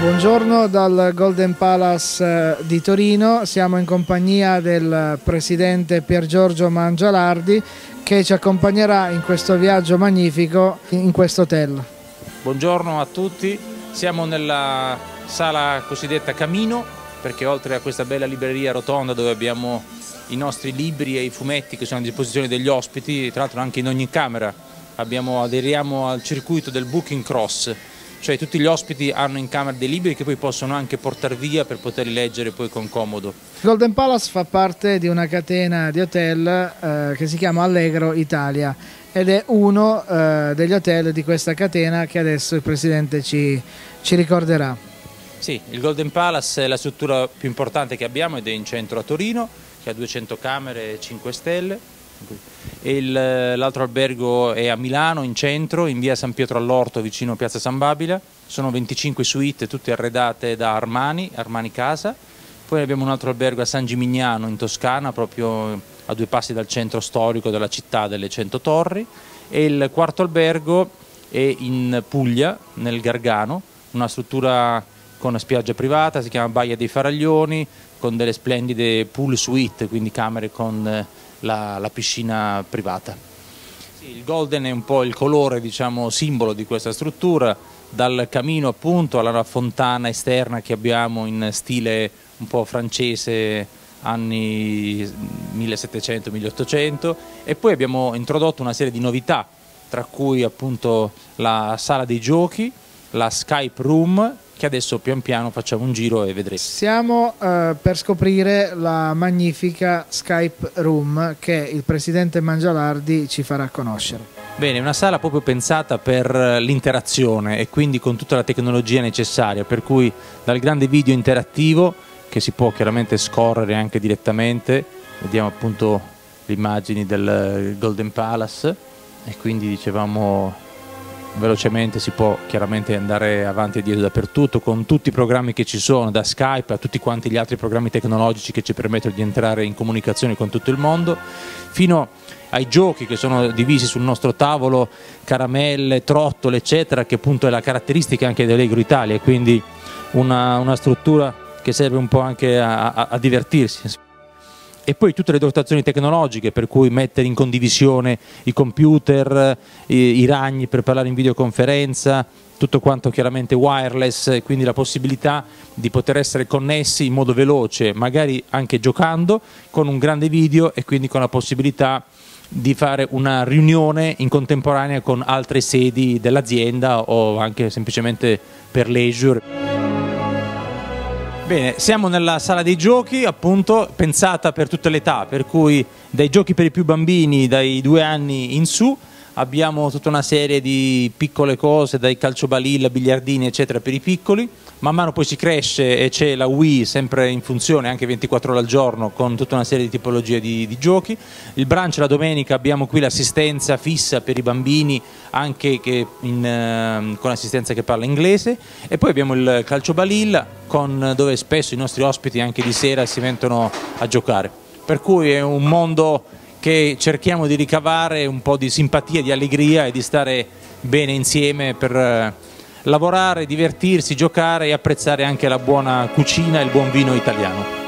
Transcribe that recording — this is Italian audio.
Buongiorno dal Golden Palace eh, di Torino, siamo in compagnia del presidente Pier Giorgio Mangialardi che ci accompagnerà in questo viaggio magnifico in questo hotel. Buongiorno a tutti, siamo nella sala cosiddetta Camino perché oltre a questa bella libreria rotonda dove abbiamo i nostri libri e i fumetti che sono a disposizione degli ospiti, tra l'altro anche in ogni camera abbiamo, aderiamo al circuito del Booking Cross cioè tutti gli ospiti hanno in camera dei libri che poi possono anche portare via per poterli leggere poi con comodo. Golden Palace fa parte di una catena di hotel eh, che si chiama Allegro Italia ed è uno eh, degli hotel di questa catena che adesso il Presidente ci, ci ricorderà. Sì, il Golden Palace è la struttura più importante che abbiamo ed è in centro a Torino, che ha 200 camere e 5 stelle l'altro albergo è a Milano, in centro, in via San Pietro all'Orto, vicino Piazza San Babila. Sono 25 suite, tutte arredate da Armani, Armani Casa. Poi abbiamo un altro albergo a San Gimignano, in Toscana, proprio a due passi dal centro storico della città delle Cento Torri. E il quarto albergo è in Puglia, nel Gargano, una struttura con una spiaggia privata, si chiama Baia dei Faraglioni, con delle splendide pool suite, quindi camere con la, la piscina privata. Il golden è un po' il colore diciamo, simbolo di questa struttura, dal camino appunto alla fontana esterna che abbiamo in stile un po' francese anni 1700-1800 e poi abbiamo introdotto una serie di novità tra cui appunto la sala dei giochi, la Skype Room che adesso pian piano facciamo un giro e vedremo. Siamo uh, per scoprire la magnifica Skype Room che il presidente Mangialardi ci farà conoscere. Bene, una sala proprio pensata per l'interazione e quindi con tutta la tecnologia necessaria, per cui dal grande video interattivo che si può chiaramente scorrere anche direttamente, vediamo appunto le immagini del Golden Palace e quindi dicevamo velocemente si può chiaramente andare avanti e dietro dappertutto con tutti i programmi che ci sono, da Skype a tutti quanti gli altri programmi tecnologici che ci permettono di entrare in comunicazione con tutto il mondo, fino ai giochi che sono divisi sul nostro tavolo, caramelle, trottole, eccetera, che appunto è la caratteristica anche dell'Egro Italia, quindi una, una struttura che serve un po' anche a, a, a divertirsi e poi tutte le dotazioni tecnologiche per cui mettere in condivisione i computer, i, i ragni per parlare in videoconferenza, tutto quanto chiaramente wireless, quindi la possibilità di poter essere connessi in modo veloce, magari anche giocando, con un grande video e quindi con la possibilità di fare una riunione in contemporanea con altre sedi dell'azienda o anche semplicemente per leisure. Bene, siamo nella sala dei giochi, appunto, pensata per tutte le età, per cui dai giochi per i più bambini, dai due anni in su, abbiamo tutta una serie di piccole cose, dai calciobalilla, biliardini, eccetera, per i piccoli. Man mano poi si cresce e c'è la Wii sempre in funzione anche 24 ore al giorno con tutta una serie di tipologie di, di giochi. Il brunch la domenica abbiamo qui l'assistenza fissa per i bambini anche in, eh, con assistenza che parla inglese e poi abbiamo il calciobalilla con, dove spesso i nostri ospiti anche di sera si mettono a giocare. Per cui è un mondo che cerchiamo di ricavare un po' di simpatia, di allegria e di stare bene insieme per eh, lavorare, divertirsi, giocare e apprezzare anche la buona cucina e il buon vino italiano.